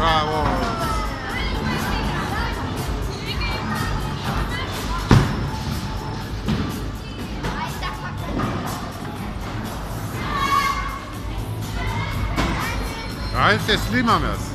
Bravo! Heißt es Limames.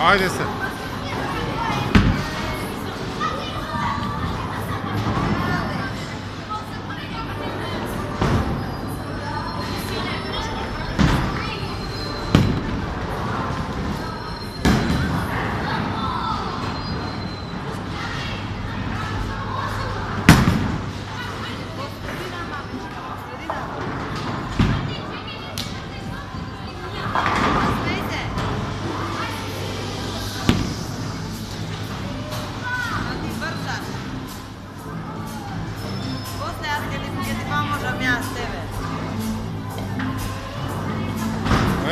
ailesi.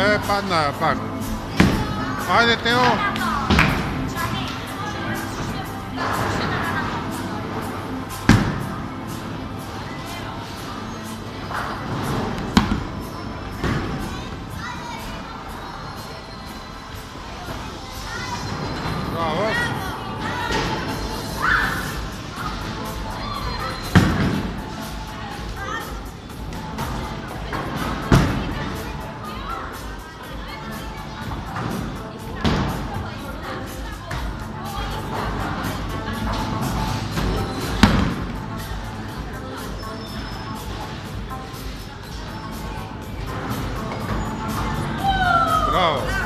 É banana, banana. Olha, tem um... Bravo. Go.